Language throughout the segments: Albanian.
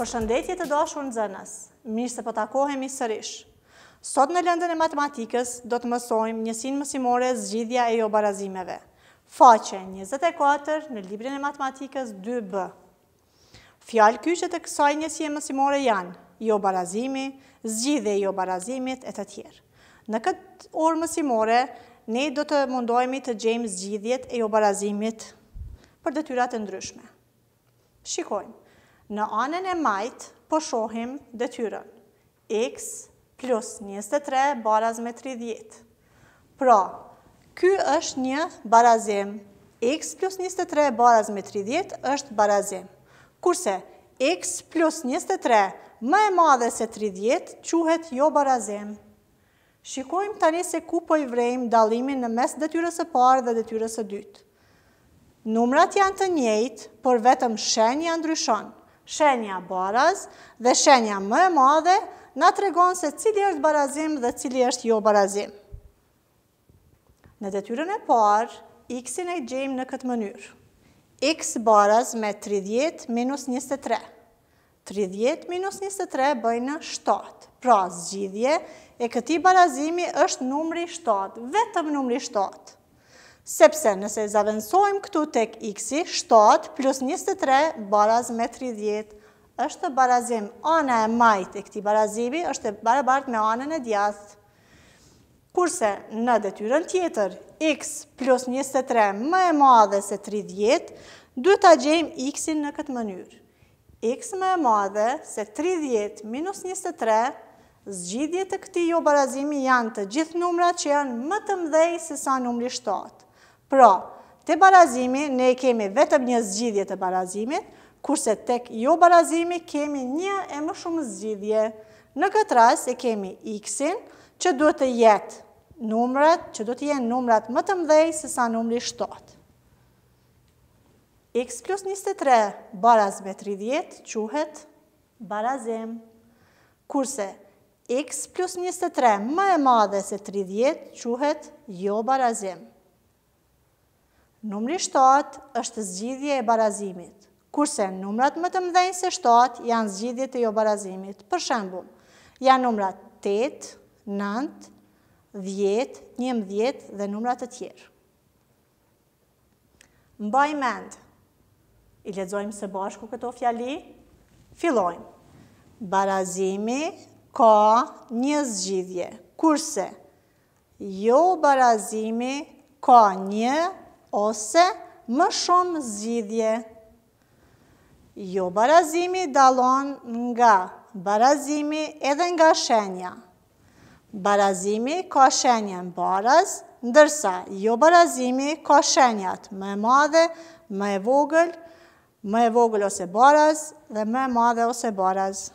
Përshëndetje të dashur nxënës, mirë se po takohemi sërish. Sot në lëndën e matematikës do të mësojmë njësinë mësimore zgjidhja e jobarazimeve. Faqe 24 në librin e matematikës 2B. Fjalët kyçe e kësaj njësie mësimore janë, jobarazimi, zgjidhja e jobarazimit, e të tjera. Në këtë orë mësimore, ne do të mundohemi të gjejmë zgjidhjet e jobarazimit për detyrat e ndryshme. Shikojmë. Në anën e majtë po shohim detyrën. Iks plus njëzet e tre baraz me tridhjetë. Pra, ky është një barazim. Iks plus njëzet e tre baraz me tridhjetë është barazim. Kurse, iks plus njëzet e tre më e madhe se tridhjetë quhet jobarazim. Shikojmë tani se ku po i vrejmë dallimin në mes detyrës së parë dhe detyrës së dytë. Numrat janë të njëjtë, por vetëm shenja ndryshon. Shenja baraz dhe shenja më e madhe na tregon se cili është barazim dhe cili është jobarazim. Në detyrën e parë, x-in e gjejmë në këtë mënyrë. x baraz me 30 minus 23. Tridhjetë minus njëzet e tre bëjnë shtatë. Pra, zgjidhje e këtij barazimi është numri shtatë, vetëm numri shtatë. Sepse nëse e zëvendësojmë këtu tek x-i, shtatë plus njëzet e tre baraz me tridhjetë është barazim. Ana e majtë e këtij barazimi është e barabartë me anën e djathtë. Kurse në detyrën tjetër, x plus njëzet e tre më e madhe se tridhjetë, duhet ta gjejmë x-in në këtë mënyrë. Iks më e madhe se tridhjetë minus njëzet e tre, zgjidhje të këtij jobarazimi janë të gjithë numrat që janë më të mëdhenj se sa numri shtatë. Pra, te barazimi ne kemi vetëm një zgjidhje të barazimit, kurse tek jobarazimi kemi një e më shumë zgjidhje. Në këtë rast e kemi iksin, që duhet të jetë numrat, që duhet të jenë numrat më të mëdhenj se sa numri shtatë. Iks plus njëzet e tre baraz me tridhjetë quhet barazim. Kurse, iks plus njëzet e tre më e madhe se tridhjetë quhet jobarazim. Numri shtatë është zgjidhje e barazimit, kurse numrat më të mëdhenj se shtatë janë zgjidhje të jobarazimit. Për shembull, janë numrat tetë, nëntë, dhjetë, njëmbëdhjetë dhe numra të tjerë. Mbaj mend. I lexojmë së bashku këto fjali. Fillojmë. Barazimi ka një zgjidhje. Kurse jobarazimi ka një ose më shumë zgjidhje. Jobarazimi dallon nga barazimi edhe nga shenja. Barazimi ka shenjën baraz, ndërsa jobarazimi ka shenjat më e madhe, më e vogël, më e vogël ose baraz dhe më e madhe ose baraz.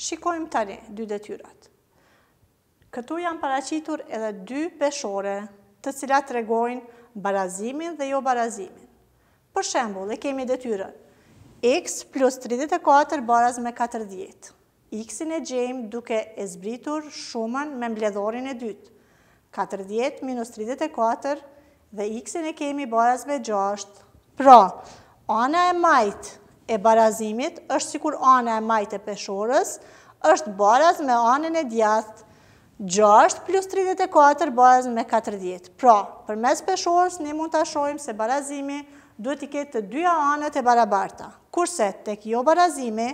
Shikojmë tani dy detyrat. Këtu janë paraqitur edhe dy peshore të cilat tregojnë barazimin dhe jobarazimin. Për shembull, e kemi detyrën, X plus tridhjetë e katër baraz me katërdhjetë. X-in e gjejmë duke e zbritur shumën me mbledhorin e dytë, katërdhjetë minus tridhjetë e katër Dhe x-in e kemi baraz me gjashtë. Pra, ana e majtë e barazimit është sikur ana e majtë e peshorës është baraz me anën e djathtë. Gjashtë plus tridhjetë e katër baraz me katërdhjetë. Pra, përmes peshorës ne mund ta shohim se barazimi duhet t'i ketë të dyja anët e barabarta. Kurse, tek jobarazimi,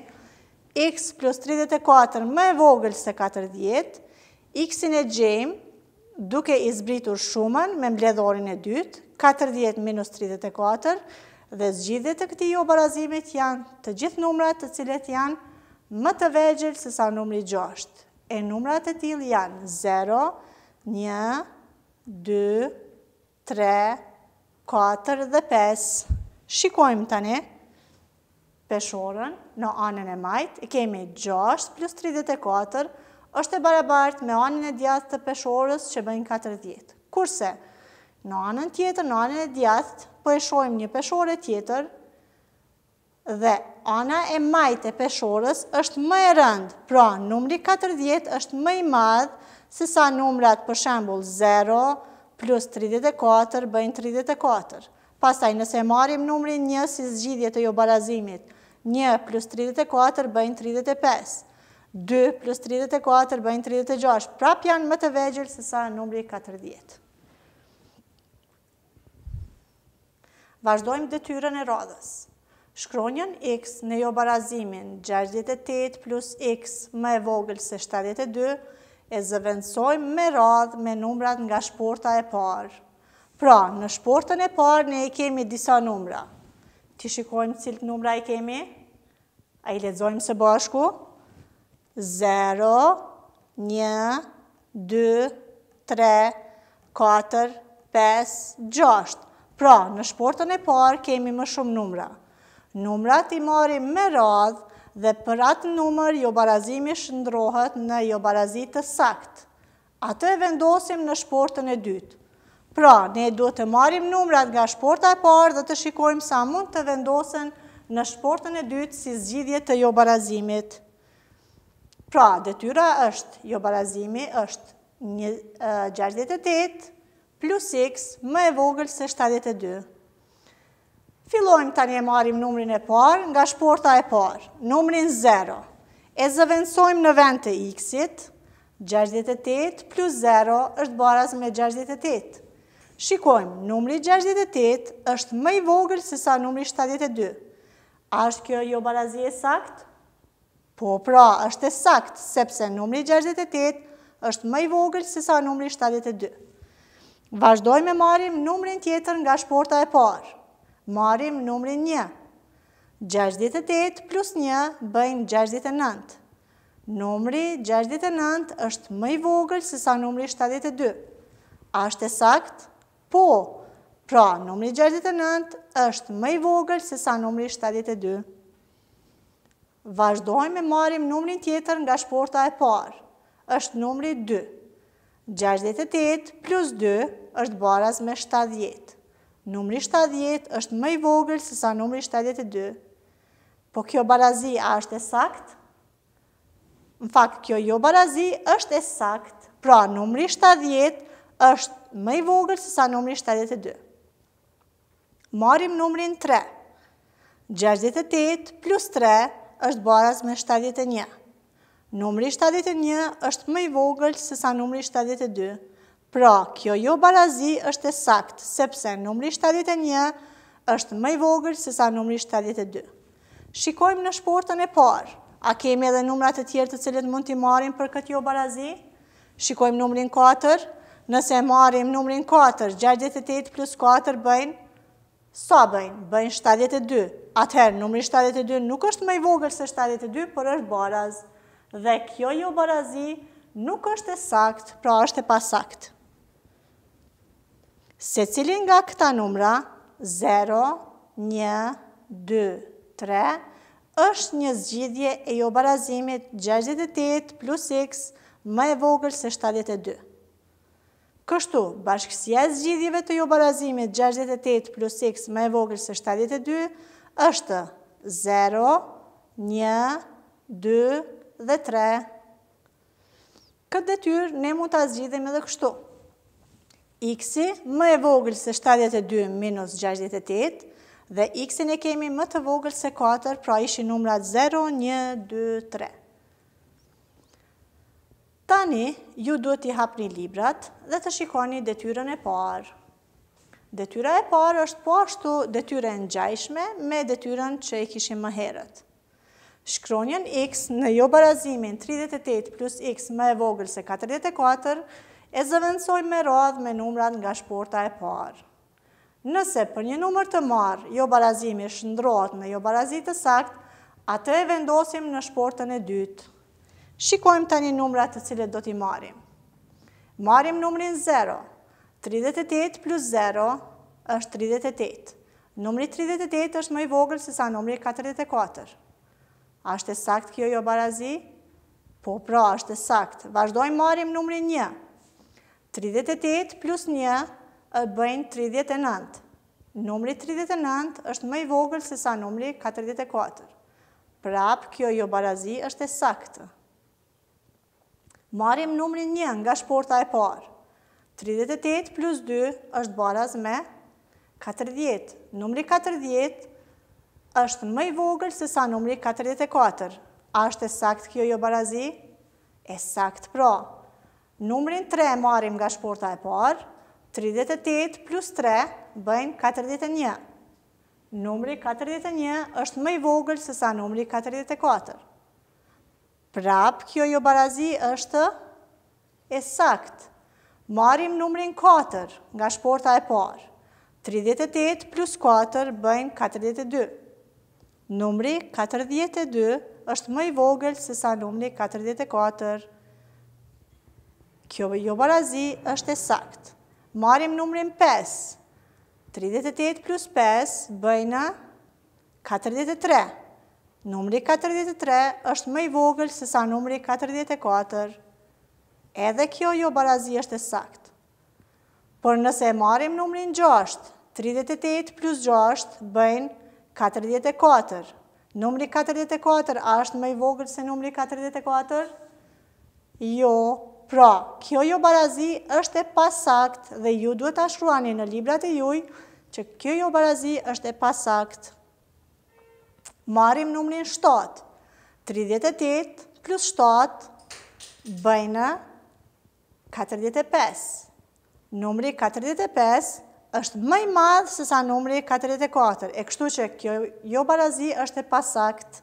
x plus tridhjetë e katër më e vogël se katërdhjetë, x-in e gjejmë duke i zbritur shumën me mbledhorin e dytë, katërdhjetë minus tridhjetë e katër, dhe zgjidhje të këtij jobarazimit janë të gjithë numrat të cilët janë më të vegjël se sa numri gjashtë, e numrat e tillë janë zero, një, dy, tre, katër dhe pesë. Shikojmë tani peshorën në anën e majtë, e kemi 6 plus 34, është e barabartë me anën e djathtë të peshorës që bëjnë 40. Kurse, në anën tjetër, në anën e djathtë, po e shohim një peshore tjetër, Dhe ana e majtë e peshorës është më e rëndë, pra numri katërdhjetë është më i madh se sa numrat për shembull zero plus tridhjetë e katër bëjnë tridhjetë e katër. Pastaj nëse marrim numrin një si zgjidhje të jobarazimit, një plus tridhjetë e katër bëjnë tridhjetë e pesë, dy plus tridhjetë e katër bëjnë tridhjetë e gjashtë, prapë janë më të vegjël se sa numri katërdhjetë. Vazhdojmë detyrën e radhës. Shkronjën x në jobarazimin gjashtëdhjetë e tetë plus x më e vogël se shtatëdhjetë e dy e zëvendësojmë me radhë me numrat nga shporta e parë. Pra, në shportën e parë ne i kemi disa numra. T'i shikojmë cilët numra i kemi? A i lexojmë së bashku? Zero, një, dy, tre, katër, pesë, gjashtë. Pra, në shportën e parë kemi më shumë numra. Numrat i marrim me radhë dhe për atë numër jobarazimi shndërrohet në jobarazi të saktë. Atë e vendosim në shportën e dytë. Pra, ne duhet të marrim numrat nga shporta e parë dhe të shikojmë sa mund të vendosen në shportën e dytë si zgjidhje të jobarazimit. Pra, detyra është, jobarazimi është 68 plus x më e vogël se 72. Fillojmë tani e marrim numrin e parë nga shporta e parë, numrin 0. E zëvendësojmë në vend të x-it, 68 plus 0 është baraz me 68. Shikojmë, numri 68 është më i vogël sesa numri 72. A është kjo jobarazi e saktë? Po pra, është e saktë, sepse numri gjashtëdhjetë e tetë është më i vogël sesa numri shtatëdhjetë e dy. Vazhdojmë e marrim numrin tjetër nga shporta e parë. Marrim numrin një. Gjashtëdhjetë e tetë plus një bëjnë gjashtëdhjetë e nëntë. Numri gjashtëdhjetë e nëntë është më i vogël sesa numri shtatëdhjetë e dy. A është e saktë? Po! Pra, numri gjashtëdhjetë e nëntë është më i vogël sesa numri shtatëdhjetë e dy. Vazhdojmë e marrim numrin tjetër nga shporta e parë, është numri dy. Gjashtëdhjetë e tetë plus dy është baraz me shtatëdhjetë. Numri shtatëdhjetë është më i vogël sesa numri shtatëdhjetë e dy. Po kjo barazi a është e saktë? Në fakt, kjo jobarazi është e saktë. Pra, numri shtatëdhjetë është më i vogël sesa numri shtatëdhjetë e dy. Marrim numrin tre. Gjashtëdhjetë e tetë plus tre është baraz me shtatëdhjetë e një. Numri shtatëdhjetë e një është më i vogël sesa numri shtatëdhjetë e dy. Pra, kjo jobarazi është e saktë, sepse numri shtatëdhjetë e një është më i vogël sesa numri shtatëdhjetë e dy. Shikojmë në shportën e parë. A kemi edhe numra të tjerë të cilët mund t'i marrim për këtë jobarazi? Shikojmë numrin katër, nëse e marrim numrin katër, 68 plus katër bëjnë, sa bëjnë? Bëjnë 72. Atëherë, numri 72 nuk është më i vogël se 72, por është baraz. Dhe kjo jobarazi nuk është e saktë, pra është e pasaktë. Secili nga këta numra, zero, një, dy, tre, është një zgjidhje e jobarazimit gjashtëdhjetë e tetë plus iks më e vogël se shtatëdhjetë e dy. Kështu, bashkësia e zgjidhjeve të jobarazimit gjashtëdhjetë e tetë plus iks më e vogël se shtatëdhjetë e dy është zero, një, dy dhe tre. Këtë detyrë ne mund ta zgjidhim edhe kështu. X-i më e vogël se 72 minus 68 dhe X-in e kemi më të vogël se 4, pra ishin numrat 0, 1, 2, 3. Tani, ju duhet t'i hapni librat dhe të shikoni detyrën e parë. Detyra e parë është po ashtu detyrë e ngjashme me detyrën që e kishim më herët. Shkronjën x në jobarazimin 38 plus x më e vogël se 44 e zëvendësojmë me radhë me numrat nga shporta e parë. Nëse për një numër të marrë jobarazimi shndërrohet në jobarazi të saktë, atë e vendosim në shportën e dytë. Shikojmë tani numrat të cilët do t'i marrim. Marrim numrin 0. Tridhjetë e tetë plus zero është tridhjetë e tetë. Numri tridhjetë e tetë është më i vogël se sa numri katërdhjetë e katër. A është e saktë kjo jobarazi? Po, pra, është e saktë. Vazhdojmë marrim numrin një. Tridhjetë e tetë plus një e bëjnë tridhjetë e nëntë. Numri tridhjetë e nëntë është më i vogël se sa numri katërdhjetë e katër. Prapë, kjo jobarazi është e saktë. Marrim numrin një nga shporta e parë. Tridhjetë e tetë plus dy është baraz me katërdhjetë. Numri katërdhjetë është më i vogël se sa numri katërdhjetë e katër. A është e saktë kjo jobarazi? E saktë pra. Numrin tre marrim nga shporta e parë. Tridhjetë e tetë plus tre bëjnë katërdhjetë e një. Numri katërdhjetë e një është më i vogël se sa numri katërdhjetë e katër. Prapë kjo jobarazi është e saktë. Marrim numrin katër nga shporta e parë. Tridhjetë e tetë plus katër bëjnë katërdhjetë e dy. Numri katërdhjetë e dy është më i vogël se sa numri katërdhjetë e katër. Kjo jobarazi është e saktë. Marrim numrin pesë. Tridhjetë e tetë plus pesë bëjnë Katërdhjetë e tre Numri katërdhjetë e tre është më i vogël se sa numri katërdhjetë e katër. Edhe kjo jobarazi është e saktë. Por nëse e marrim numrin gjashtë, tridhjetë e tetë plus gjashtë bëjnë katërdhjetë e katër. Numri katërdhjetë e katër a është më i vogël se numri katërdhjetë e katër? Jo, pra, kjo jobarazi është e pasaktë dhe ju duhet ta shkruani në librat e juj që kjo jobarazi është e pasaktë. Marrim numrin shtatë. Tridhjetë e tetë plus shtatë bëjnë katërdhjetë e pesë. Numri katërdhjetë e pesë është më i madh se sa numri katërdhjetë e katër, e kështu që kjo jobarazi është e pasaktë.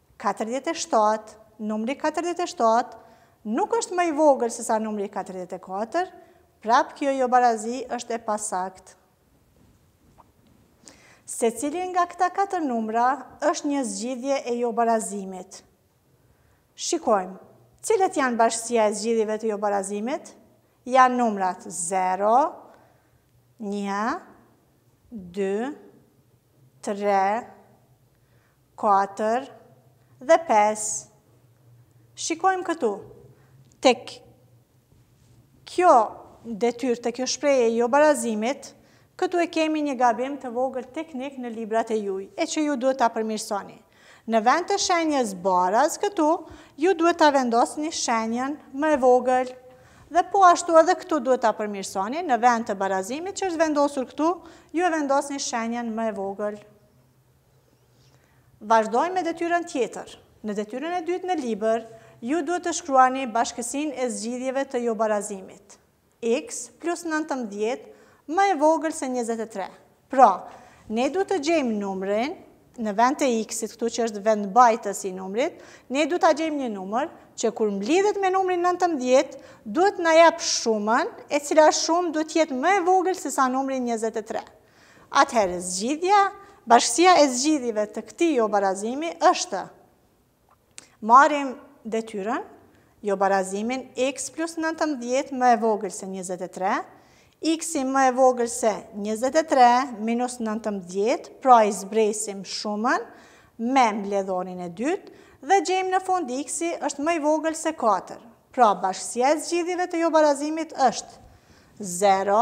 Katërdhjetë e shtatë, Numri katërdhjetë e shtatë nuk është më i vogël se sa numri katërdhjetë e katër, prapë kjo jobarazi është e pasaktë. Secili nga këta katër numra është një zgjidhje e jobarazimit. Shikojmë, cilat janë bashkësia e zgjidhjeve të jobarazimit? Janë numrat 0, 1, 2, 3, Katër dhe pesë. Shikojmë këtu. Tek kjo detyrë, tek kjo shprehje e jobarazimit, këtu e kemi një gabim të vogël teknik në librat e juj, e që ju duhet ta përmirësoni. Në vend të shenjës baraz këtu, ju duhet ta vendosni shenjën më e vogël. Dhe po ashtu edhe këtu duhet ta përmirësoni, në vend të barazimit që është vendosur këtu, ju e vendosni shenjën më e vogël. Vazhdojmë me detyrën tjetër. Në detyrën e dytë në libër, ju duhet të shkruani bashkësinë e zgjidhjeve të jobarazimit, X plus nëntëmbëdhjetë më e vogël se njëzet e tre. Pra, ne duhet të gjejmë numrin, në vend të X-it këtu që është vendmbajtës i numrit, ne duhet ta gjejmë një numër që kur mblidhet me numrin nëntëmbëdhjetë, duhet të na jap shumën, e cila shumë duhet të jetë më e vogël se sa numri njëzet e tre. atëherë zgjidhja, bashkësia e zgjidhjeve të këtij jobarazimi është marrim detyrën, jobarazimin x plus nëntëmbëdhjetë më e vogël se njëzet e tre, x-i më e vogël se njëzet e tre minus nëntëmbëdhjetë, pra i zbresim shumën me mbledhorin e dytë dhe gjejmë në fund x-i është më i vogël se katër. Pra bashkësia e zgjidhjeve të jobarazimit është zero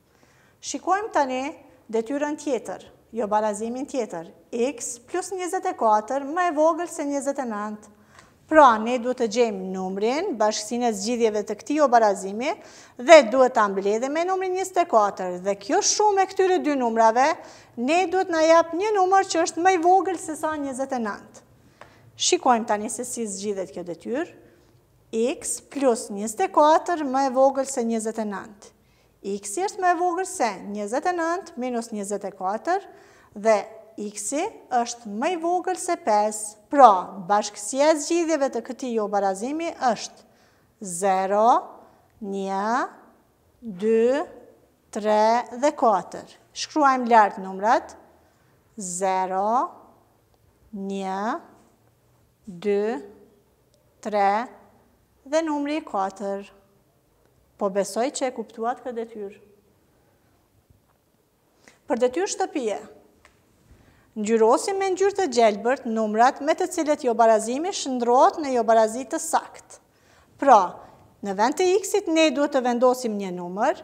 Shikojmë tani detyrën tjetër, jobarazimin tjetër, x plus njëzet e katër më e vogël se njëzet e nëntë. Pra, ne duhet të gjejmë numrin, bashkësinë e zgjidhjeve të këtij jobarazimi, dhe duhet ta mbledhim me numrin njëzet e katër, dhe kjo shumë e këtyre dy numrave, ne duhet të na japë një numër që është më i vogël se sa njëzet e nëntë. Shikojmë tani se si zgjidhet kjo detyrë, x plus njëzet e katër më e vogël se njëzet e nëntë. X-i është më e vogël se njëzet e nëntë minus njëzet e katër dhe X-i është më i vogël se pesë. Pra, bashkësia e zgjidhjeve të këtij jobarazimi është zero, një, dy, tre dhe katër. Shkruajmë lart numrat. Zero, një, dy, tre dhe numri katër. Po besoj që e kuptuat këtë detyrë. Për detyrë shtëpie, ngjyrosim me ngjyrë të gjelbërt numrat me të cilët jobarazimi shndërrohet në jobarazi të saktë. Pra, në vend të x-it ne duhet të vendosim një numër,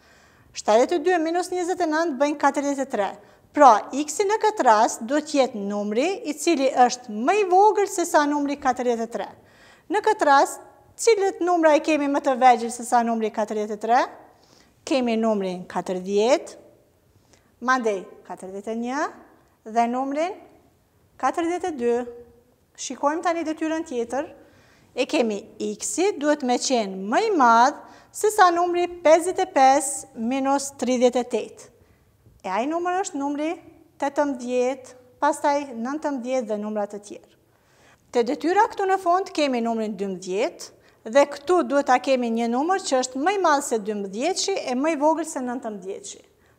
Shtatëdhjetë e dy minus njëzet e nëntë bëjnë katërdhjetë e tre. Pra, x-i në këtë rast duhet të jetë numri i cili është më i vogël se sa numri katërdhjetë e tre. Në këtë rast, cilët numra i kemi më të vegjël se sa numri katërdhjetë e tre? Kemi numrin katërdhjetë, mandej katërdhjetë e një dhe numrin Katërdhjetë e dy, Shikojmë tani detyrën tjetër, e kemi X-i duhet me qenë më i madh se sa numri pesëdhjetë e pesë minus tridhjetë e tetë. E ai numër është numri tetëmbëdhjetë, pastaj nëntëmbëdhjetë dhe numra të tjerë. Te detyra këtu në fund kemi numrin dymbëdhjetë dhe këtu duhet ta kemi një numër që është më i madh se dymbëdhjetëshi e më i vogël se nëntëmbëdhjetëshi.